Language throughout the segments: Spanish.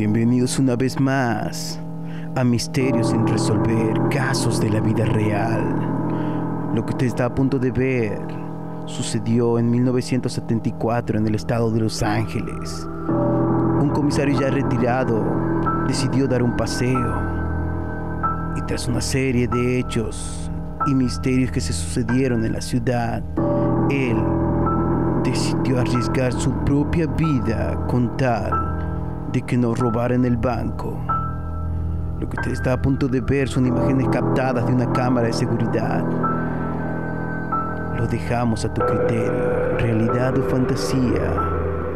Bienvenidos una vez más a Misterios sin resolver, casos de la vida real. Lo que usted está a punto de ver sucedió en 1974 en el estado de Los Ángeles. Un comisario ya retirado decidió dar un paseo y tras una serie de hechos y misterios que se sucedieron en la ciudad, él decidió arriesgar su propia vida con tal de que no robaran el banco. Lo que usted está a punto de ver son imágenes captadas de una cámara de seguridad. Lo dejamos a tu criterio, realidad o fantasía,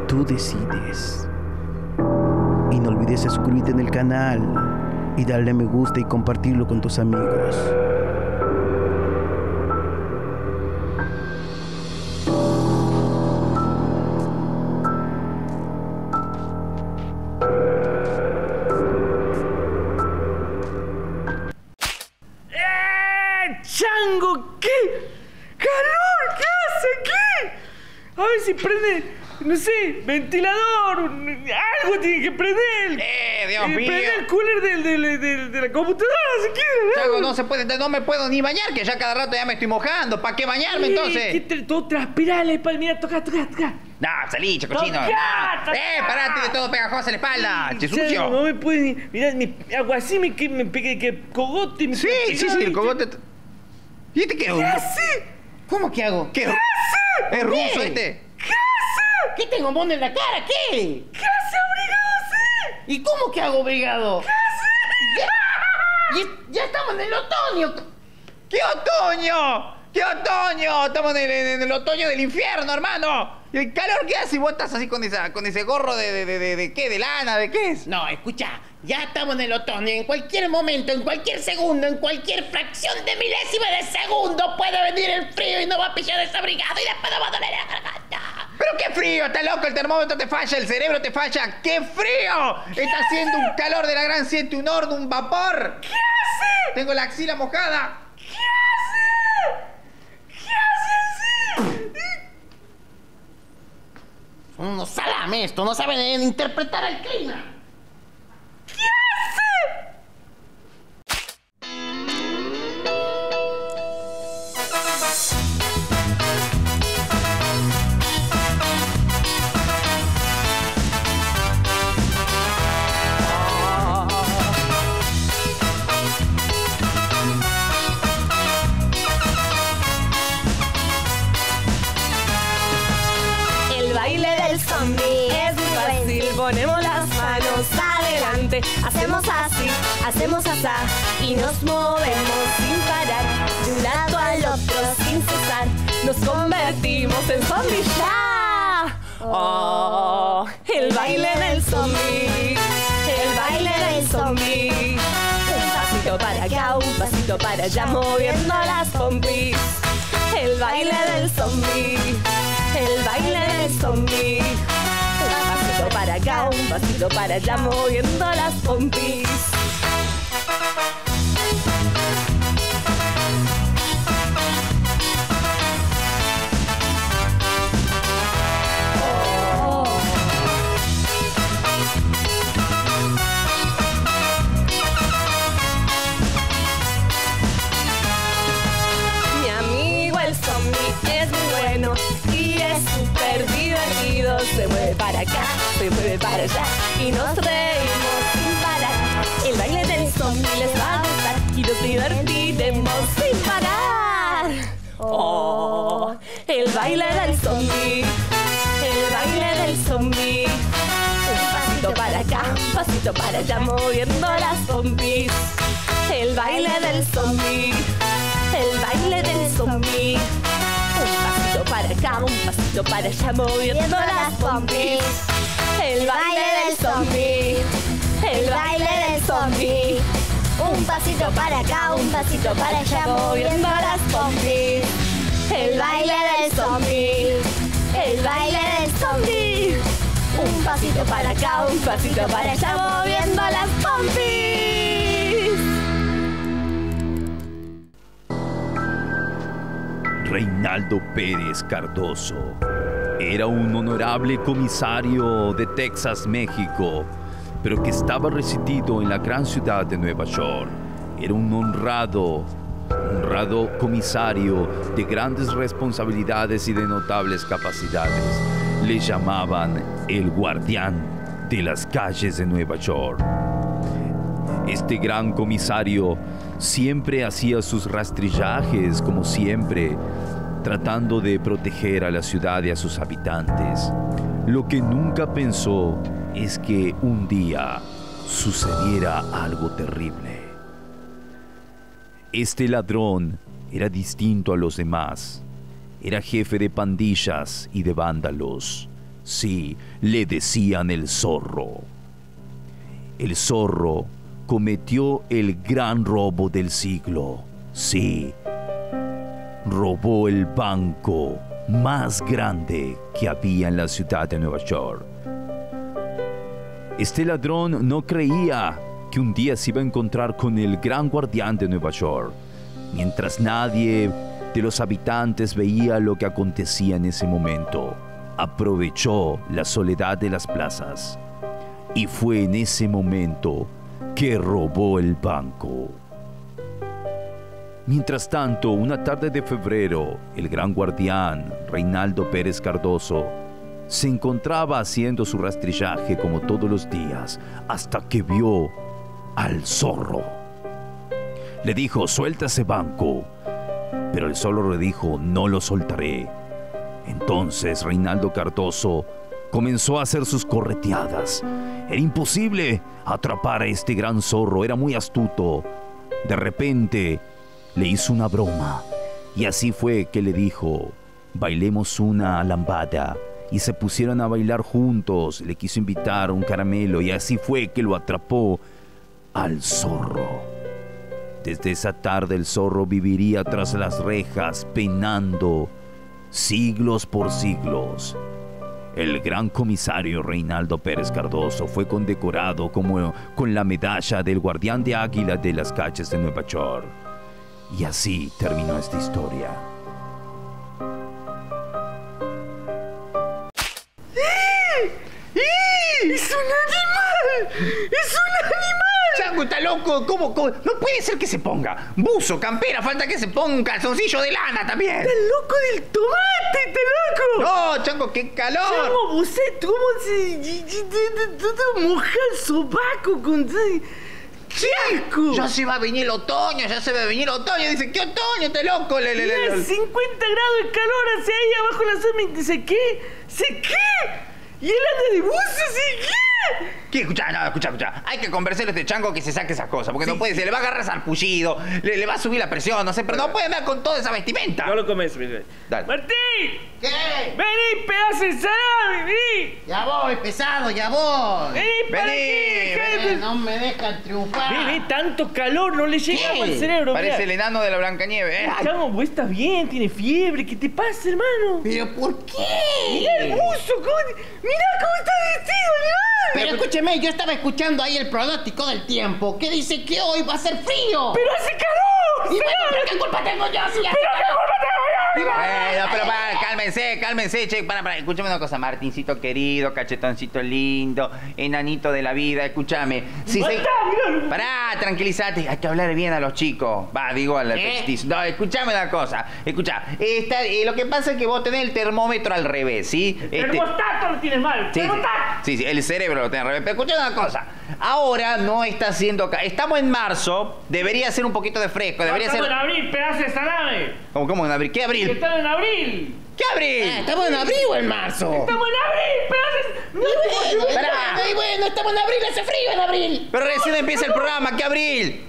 tú decides. Y no olvides suscribirte en el canal y darle me gusta y compartirlo con tus amigos. A ver si prende, no sé, ventilador, algo tiene que prender. ¡Eh, Dios mío! Prende el cooler del, del- del- de la computadora si quiere. Chaco, no se puede, no me puedo ni bañar, que ya cada rato ya me estoy mojando. ¿Para qué bañarme Eh, entonces? ¿qué te- todo transpira la espalda. Mira, toca, toca, toca. No, salí, chacochino. ¡Eh, parate de todo pegajoso en la espalda! ¡Che sucio! No me puedes ni. Mira, mi, algo así me, que, me pegué, que cogote. me Sí, sí, sí, el cogote. ¿Y este qué? ¿Qué hace? ¿Cómo que hago? ¿Qué? ¿Qué hace? ¿Es ruso ¿Qué? este? ¿Qué hace? ¿Qué tengo mono en la cara? ¿Qué? ¿Qué hace abrigado así? ¿Y cómo que hago, brigado? ¿Qué hace? Ya, ya estamos en el otoño. ¿Qué otoño? ¿Qué otoño? Estamos en el, en el otoño del infierno, hermano. ¿Y el calor que hace? ¿Y vos estás así con, esa, con ese gorro de, de, de, de, de qué? ¿De lana? ¿De qué es? No, escucha, ya estamos en el otoño. En cualquier momento, en cualquier segundo, en cualquier fracción de milésima de segundo puede venir el frío y no va a pillar desabrigado y después nos va a doler la garganta. ¡Pero qué frío! ¡Está loco! El termómetro te falla, el cerebro te falla. ¡Qué frío! Está haciendo un calor de la gran siete, un horno, un vapor. ¿Qué hace? Tengo la axila mojada. Unos salames, esto no saben interpretar el clima. Hacemos así, hacemos asá. Y nos movemos sin parar. De un lado al otro sin cesar. Nos convertimos en zombies ya. Oh, el baile del zombie. El baile del zombie. Un pasito para acá, un pasito para allá, moviendo las pompis. El baile del zombie. El baile del zombie. Un pasito para allá, moviendo las pompis. Mueve para allá y nos reímos sin parar. El baile del zombie les va a gustar y nos divertiremos sin parar. Oh, el baile del zombie, el baile del zombie. Un pasito para acá, un pasito para allá, moviendo las pompis. El baile del zombie, un pasito para allá, moviendo las pompis. El baile del zombie, el baile del zombie. Un pasito para acá, un pasito para allá, moviendo las pompis. El baile del zombie, el baile del zombie. Un pasito para acá, un pasito para allá, moviendo las pompis. Reinaldo Pérez Cardoso era un honorable comisario de Texas, México, pero que estaba residido en la gran ciudad de Nueva York. Era un honrado, honrado comisario de grandes responsabilidades y de notables capacidades. Le llamaban el guardián de las calles de Nueva York. Este gran comisario siempre hacía sus rastrillajes, como siempre, tratando de proteger a la ciudad y a sus habitantes. Lo que nunca pensó es que un día sucediera algo terrible. Este ladrón era distinto a los demás. Era jefe de pandillas y de vándalos. Sí, le decían el zorro. El zorro cometió el gran robo del siglo. Sí, robó el banco más grande que había en la ciudad de Nueva York. Este ladrón no creía que un día se iba a encontrar con el gran guardián de Nueva York, mientras nadie de los habitantes veía lo que acontecía en ese momento. Aprovechó la soledad de las plazas y fue en ese momento que robó el banco. Mientras tanto, una tarde de febrero, el gran guardián, Reinaldo Pérez Cardoso, se encontraba haciendo su rastrillaje como todos los días, hasta que vio al zorro. Le dijo, suelta ese banco. Pero el zorro le dijo, no lo soltaré. Entonces Reinaldo Cardoso comenzó a hacer sus correteadas. Era imposible atrapar a este gran zorro, era muy astuto. De repente le hizo una broma y así fue que le dijo, bailemos una lambada. Y se pusieron a bailar juntos, le quiso invitar un caramelo y así fue que lo atrapó al zorro. Desde esa tarde el zorro viviría tras las rejas, penando siglos por siglos. El gran comisario Reinaldo Pérez Cardoso fue condecorado como con la medalla del guardián de águila de las calles de Nueva York. Y así terminó esta historia. ¡Es un animal! ¡Es un animal! Chango está loco, ¿Cómo, cómo? No puede ser que se ponga buzo, campera, falta que se ponga un calzoncillo de lana también. ¡Está loco del tomate, está loco! No, Chango, qué calor. ¿Cómo vos cómo se... Todo moja el sobaco con... ¡Chico! Ya se va a venir el otoño, ya se va a venir el otoño. Dice, ¿qué otoño? Está loco. Le, le, le, Mira, le. 50 grados de calor hacia ahí abajo la zona. ¿Se qué? ¿Se qué? ¿Y él anda de buzo? ¿Se qué? ¿Qué? Escucha, no, escucha, escucha. Hay que convencer a este chango que se saque esas cosas. Porque no puede ser, le va a agarrar sarpullido, le, le va a subir la presión, no sé, pero no puede andar con toda esa vestimenta. No lo comes, Dale. Dale. ¡Martín! ¿Qué? ¡Vení, pedazo de salame! ¡Vení! Ya voy, pesado, ya voy. ¡Vení, para Vení, aquí! vení. No me dejan triunfar. Ve, ve, tanto calor, no le llega ¿Qué? al cerebro. Parece el mirá. enano de la Blancanieve. ¿eh? Chamo, vos estás bien, tiene fiebre. ¿Qué te pasa, hermano? ¿Pero por Mirá el qué? buzo, cómo... Mirá cómo está vestido, animal. Pero escúcheme, yo estaba escuchando ahí el pronóstico del tiempo que dice que hoy va a ser frío. ¡Pero hace calor! Y bueno, ¿pero qué culpa tengo yo si hace ¿Pero qué culpa tengo yo? Bueno, pero para, cálmense, cálmense, che, para, para, escúchame una cosa, Martincito querido, cachetoncito lindo, enanito de la vida, escúchame. Si se... Pará, tranquilízate, hay que hablar bien a los chicos. Va, digo al ¿Eh? petizo. No, escúchame una cosa, escucha, está, eh, lo que pasa es que vos tenés el termómetro al revés, ¿sí? El Este- termostato lo tienes mal. Sí, sí, termostato. sí, sí, el cerebro lo tiene al revés. Pero escucha una cosa. Ahora no está haciendo. ca- Estamos en marzo. Debería ser un poquito de fresco. Debería Estamos ser. en abril, pedazo de salame. ¿Cómo, cómo en abril? ¿Qué abril? Estamos en abril. ¿Qué abril? Ah, ¿Estamos en abril o en marzo? Estamos en abril, pedazo. Y bueno, y bueno, estamos en abril, hace frío en abril. Pero recién empieza el programa. ¿Qué abril?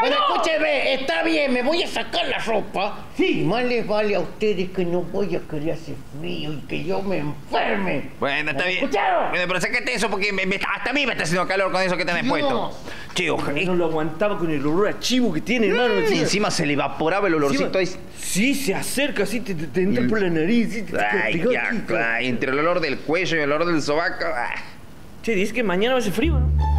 Bueno, ¡Calor! escúcheme, está bien, me voy a sacar la ropa. Sí. Y más les vale a ustedes que no voy a que le hace frío y que yo me enferme. Bueno, está bien. ¿Escucharon? Bueno, pero sácate eso porque me- me- hasta a mí me está haciendo calor con eso que tenés Dios. puesto. Che, ojalá- No lo aguantaba con el olor a chivo que tiene, hermano. Y encima se le evaporaba el olorcito ahí. Sí, se acerca así, te, te- te entra por la nariz. sí, te- te- Ay, te- asco. Ay, entre el olor del cuello y el olor del sobaco. ah. Che, dice que mañana va a ser frío, ¿no?